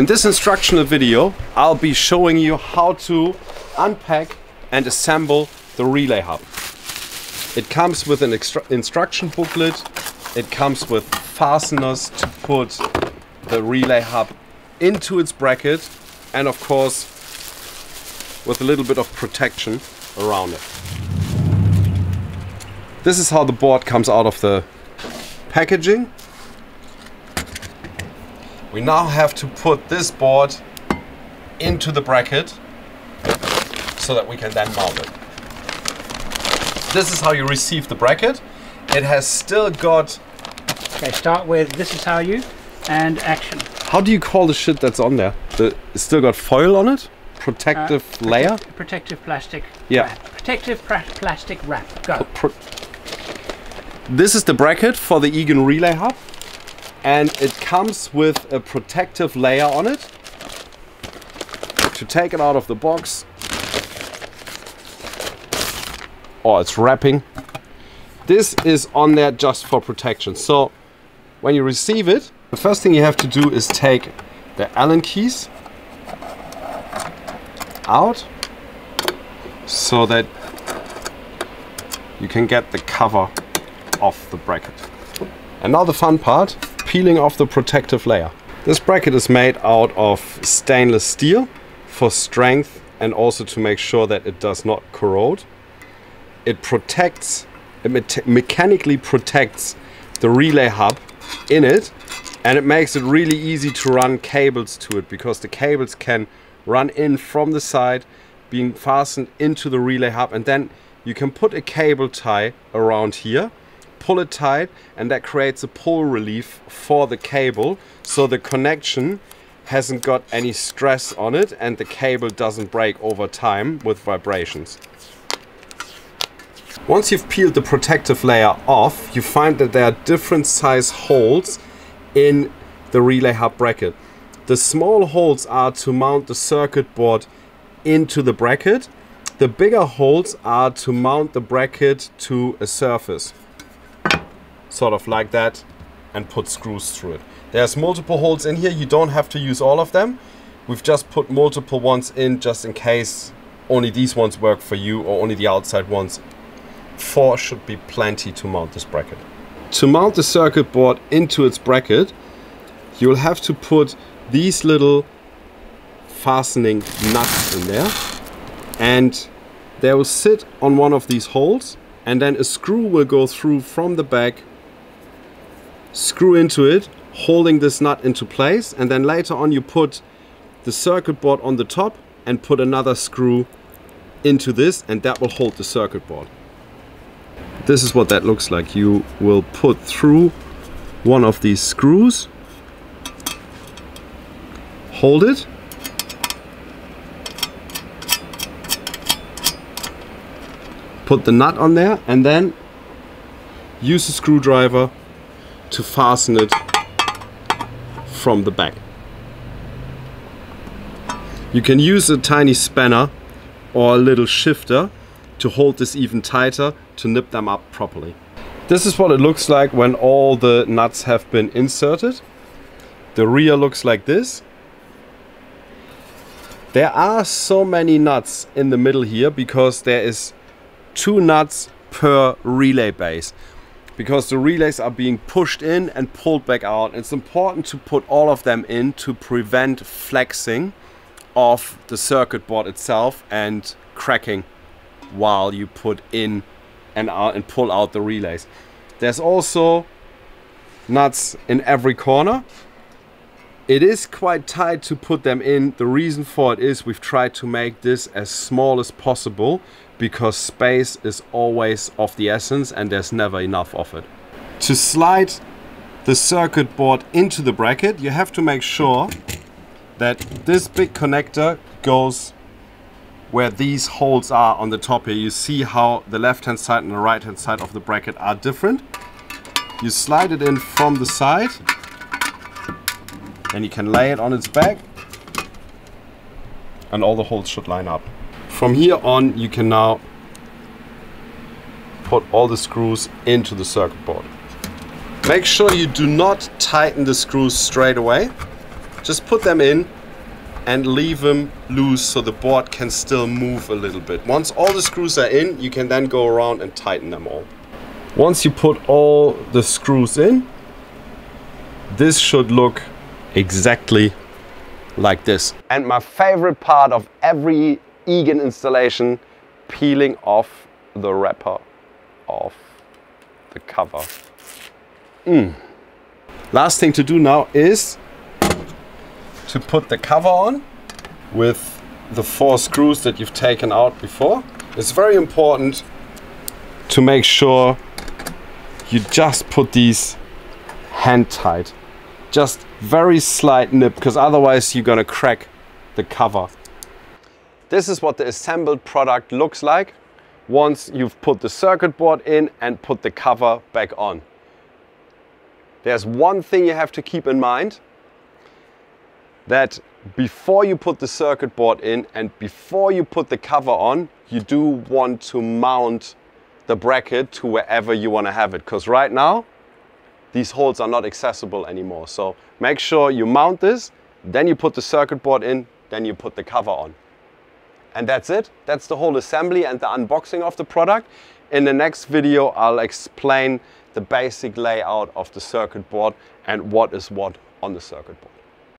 In this instructional video, I'll be showing you how to unpack and assemble the relay hub. It comes with an instruction booklet. It comes with fasteners to put the relay hub into its bracket and of course with a little bit of protection around it. This is how the board comes out of the packaging. We now have to put this board into the bracket so that we can then mount it. This is how you receive the bracket. It has still got... Okay, start with this is how you and action. How do you call the shit that's on there? The, it's still got foil on it? Protective uh, layer? Protective plastic yeah. Wrap. Protective plastic wrap. Go. Pro this is the bracket for the EGON Relay Hub and it comes with a protective layer on it. To take it out of the box, oh it's wrapping. This is on there just for protection. So when you receive it, the first thing you have to do is take the Allen keys out so that you can get the cover off the bracket. And now the fun part, peeling off the protective layer. This bracket is made out of stainless steel for strength and also to make sure that it does not corrode. It protects, it me mechanically protects the relay hub in it and it makes it really easy to run cables to it because the cables can run in from the side being fastened into the relay hub and then you can put a cable tie around here pull it tight and that creates a pull relief for the cable so the connection hasn't got any stress on it and the cable doesn't break over time with vibrations. Once you've peeled the protective layer off, you find that there are different size holes in the relay hub bracket. The small holes are to mount the circuit board into the bracket. The bigger holes are to mount the bracket to a surface sort of like that and put screws through it. There's multiple holes in here. You don't have to use all of them. We've just put multiple ones in just in case only these ones work for you or only the outside ones. Four should be plenty to mount this bracket. To mount the circuit board into its bracket, you'll have to put these little fastening nuts in there and they will sit on one of these holes and then a screw will go through from the back screw into it, holding this nut into place, and then later on you put the circuit board on the top and put another screw into this and that will hold the circuit board. This is what that looks like. You will put through one of these screws, hold it, put the nut on there and then use a screwdriver to fasten it from the back. You can use a tiny spanner or a little shifter to hold this even tighter to nip them up properly. This is what it looks like when all the nuts have been inserted. The rear looks like this. There are so many nuts in the middle here because there is two nuts per relay base because the relays are being pushed in and pulled back out. It's important to put all of them in to prevent flexing of the circuit board itself and cracking while you put in and out and pull out the relays. There's also nuts in every corner. It is quite tight to put them in. The reason for it is we've tried to make this as small as possible because space is always of the essence and there's never enough of it. To slide the circuit board into the bracket, you have to make sure that this big connector goes where these holes are on the top here. You see how the left hand side and the right hand side of the bracket are different. You slide it in from the side and you can lay it on its back and all the holes should line up. From here on, you can now put all the screws into the circuit board. Make sure you do not tighten the screws straight away just put them in and leave them loose so the board can still move a little bit. Once all the screws are in, you can then go around and tighten them all. Once you put all the screws in, this should look exactly like this. And my favorite part of every EGON installation, peeling off the wrapper of the cover. Mm. Last thing to do now is to put the cover on with the four screws that you've taken out before. It's very important to make sure you just put these hand tight. Just very slight nip because otherwise you're gonna crack the cover. This is what the assembled product looks like once you've put the circuit board in and put the cover back on. There's one thing you have to keep in mind that before you put the circuit board in and before you put the cover on, you do want to mount the bracket to wherever you want to have it. Because right now, these holes are not accessible anymore. So make sure you mount this, then you put the circuit board in, then you put the cover on. And that's it. That's the whole assembly and the unboxing of the product. In the next video, I'll explain the basic layout of the circuit board and what is what on the circuit board.